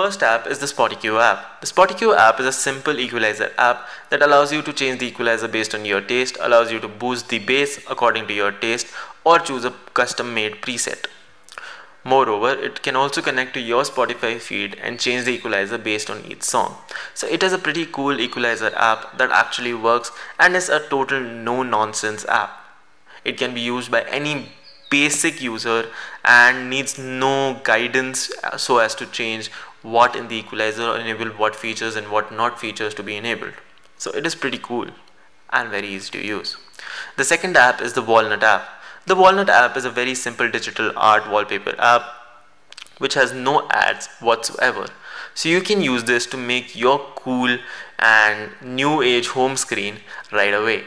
First app is the SpotiQ app. The SpotiQ app is a simple equalizer app that allows you to change the equalizer based on your taste, allows you to boost the bass according to your taste or choose a custom made preset. Moreover, it can also connect to your Spotify feed and change the equalizer based on each song. So it is a pretty cool equalizer app that actually works and is a total no nonsense app. It can be used by any basic user and needs no guidance uh, so as to change what in the equalizer or enable what features and what not features to be enabled. So it is pretty cool and very easy to use. The second app is the Wallnut app. The Wallnut app is a very simple digital art wallpaper app which has no ads whatsoever. So you can use this to make your cool and new age home screen right away.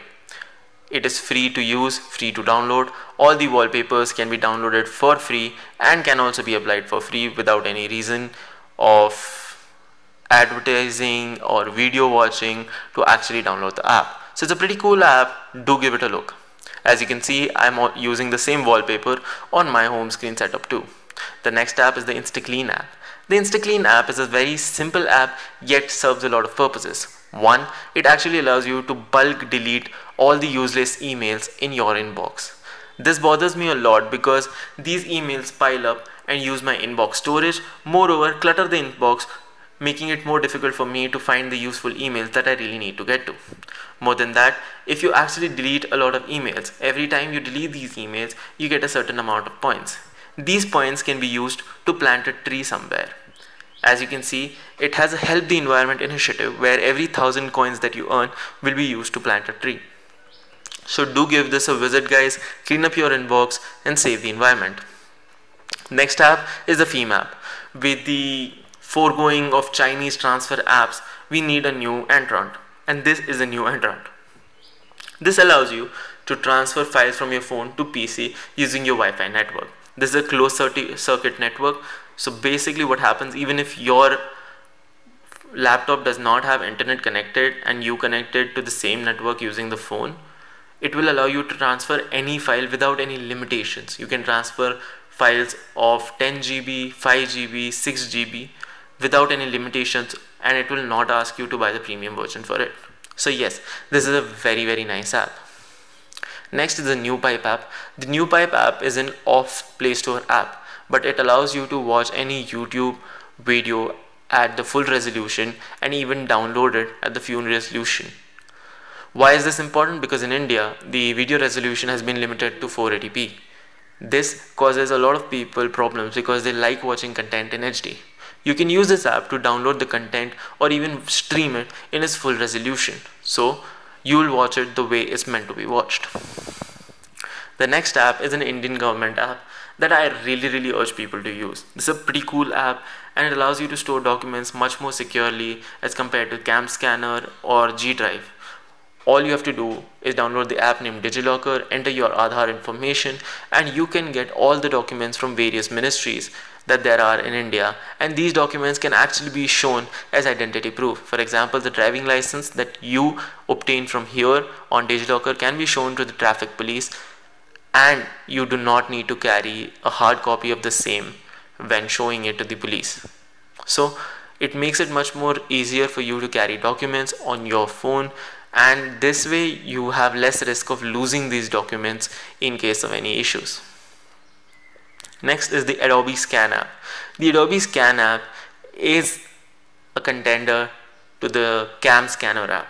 It is free to use, free to download. All the wallpapers can be downloaded for free and can also be applied for free without any reason of advertising or video watching to actually download the app. So it's a pretty cool app. Do give it a look. As you can see, I'm using the same wallpaper on my home screen setup too. The next app is the InstaClean app. The InstaClean app is a very simple app yet serves a lot of purposes. One, it actually allows you to bulk delete all the useless emails in your inbox. This bothers me a lot because these emails pile up and use my inbox storage. Moreover, clutter the inbox making it more difficult for me to find the useful emails that I really need to get to. More than that, if you actually delete a lot of emails, every time you delete these emails, you get a certain amount of points. These points can be used to plant a tree somewhere. As you can see, it has a help the environment initiative where every thousand coins that you earn will be used to plant a tree. So do give this a visit guys, clean up your inbox and save the environment. Next app is the Feem app. With the foregoing of Chinese transfer apps, we need a new entrant and this is a new entrant. This allows you to transfer files from your phone to PC using your Wi-Fi network. This is a closed circuit network. So basically what happens even if your laptop does not have internet connected and you connected to the same network using the phone, it will allow you to transfer any file without any limitations. You can transfer files of 10 GB, 5 GB, 6 GB without any limitations and it will not ask you to buy the premium version for it. So yes, this is a very very nice app. Next is the NewPipe app. The NewPipe app is an off Play Store app, but it allows you to watch any YouTube video at the full resolution and even download it at the full resolution. Why is this important? Because in India, the video resolution has been limited to 480p. This causes a lot of people problems because they like watching content in HD. You can use this app to download the content or even stream it in its full resolution. So you will watch it the way it's meant to be watched. The next app is an Indian government app that I really really urge people to use. This is a pretty cool app and it allows you to store documents much more securely as compared to Cam Scanner or G Drive. All you have to do is download the app named DigiLocker, enter your Aadhaar information and you can get all the documents from various ministries that there are in India and these documents can actually be shown as identity proof. For example, the driving license that you obtain from here on DigiLocker can be shown to the traffic police and you do not need to carry a hard copy of the same when showing it to the police. So it makes it much more easier for you to carry documents on your phone and this way you have less risk of losing these documents in case of any issues. Next is the Adobe Scan app. The Adobe Scan app is a contender to the Cam Scanner app.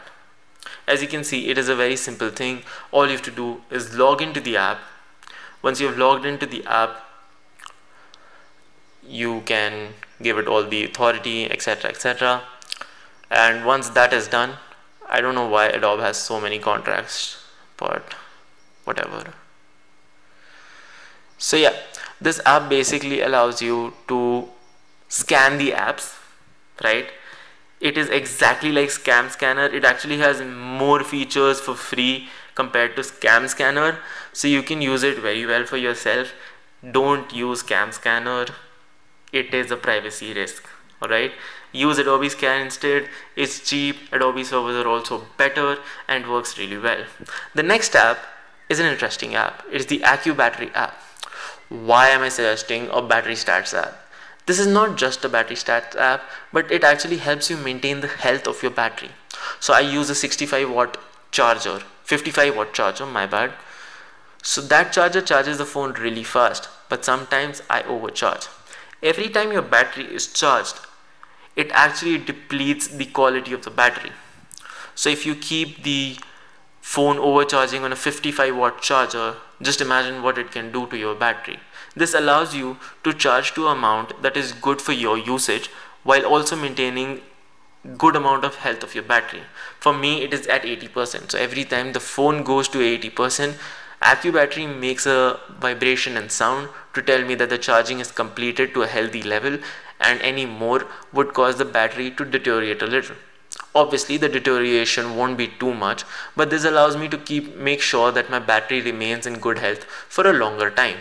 As you can see, it is a very simple thing. All you have to do is log into the app. Once you have logged into the app, you can give it all the authority, etc. etc. And once that is done, I don't know why Adobe has so many contracts, but whatever. So yeah, this app basically allows you to scan the apps right? It is exactly like scam scanner. It actually has more features for free compared to scam scanner. So you can use it very well for yourself. Don't use scam scanner. It is a privacy risk alright use adobe scan instead it's cheap adobe servers are also better and works really well the next app is an interesting app it is the AccuBattery app why am I suggesting a battery stats app? This is not just a battery stats app, but it actually helps you maintain the health of your battery. So I use a 65 watt charger, 55 watt charger, my bad. So that charger charges the phone really fast, but sometimes I overcharge. Every time your battery is charged, it actually depletes the quality of the battery. So if you keep the phone overcharging on a 55 watt charger, just imagine what it can do to your battery. This allows you to charge to amount that is good for your usage while also maintaining good amount of health of your battery. For me it is at 80%. So every time the phone goes to 80%, AccuBattery makes a vibration and sound to tell me that the charging is completed to a healthy level and any more would cause the battery to deteriorate a little. Obviously the deterioration won't be too much but this allows me to keep make sure that my battery remains in good health for a longer time.